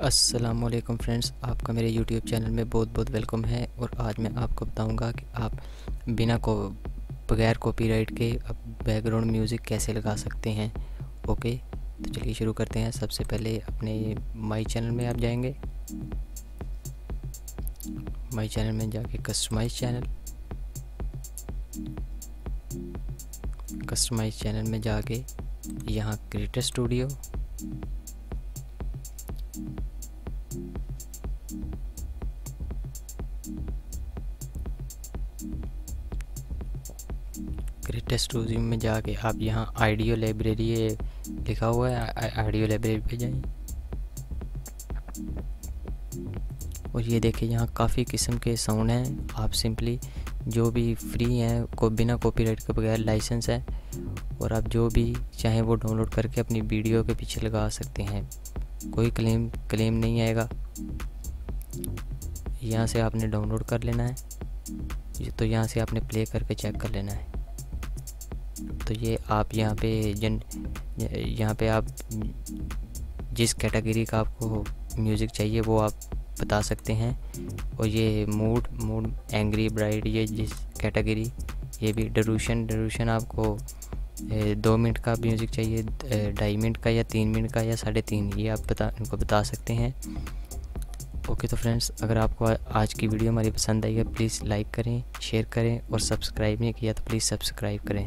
Aslam friends, आपका मेरे YouTube channel में बहुत बहुत वेलकम है और आज मैं आपको बताऊँगा कि आप बिना को, बगैर कॉपीराइट के बैकग्राउंड म्यूज़िक कैसे लगा सकते हैं। ओके तो चलिए शुरू करते हैं। सबसे पहले अपने माई चैनल में आप जाएँगे। माई चैनल में जाके कस्टमाइज चैनल कस्टमाइज चैनल में जाके यहाँ क्रिएटर स्टूडियो क्रिएटर स्टूडियो में जाके आप यहाँ आइडियो लाइब्रेरी लिखा हुआ है आइडियो लाइब्रेरी पे जाइए। और ये देखिए यहाँ काफ़ी किस्म के साउंड हैं, आप सिंपली जो भी फ्री हैं, को बिना कॉपीराइट के बगैर लाइसेंस है, और आप जो भी चाहें वो डाउनलोड करके अपनी वीडियो के पीछे लगा सकते हैं। कोई क्लेम क्लेम नहीं आएगा। यहाँ से आपने डाउनलोड कर लेना है। तो यहाँ से आपने प्ले करके चेक कर लेना है। तो ये आप यहाँ पे जन, यहाँ पे आप जिस कैटेगरी का आपको म्यूज़िक चाहिए वो आप बता सकते हैं। और ये मूड मूड, एंग्री ब्राइड ये जिस कैटेगरी, ये भी डरूशन डरूशन आपको दो मिनट का म्यूज़िक चाहिए ढाई मिनट का या तीन मिनट का या साढ़े तीन, ये आप बता, इनको बता सकते हैं। ओके तो फ्रेंड्स, अगर आपको आज की वीडियो हमारी पसंद आई है, प्लीज़ लाइक करें, शेयर करें और सब्सक्राइब नहीं किया तो प्लीज़ सब्सक्राइब करें।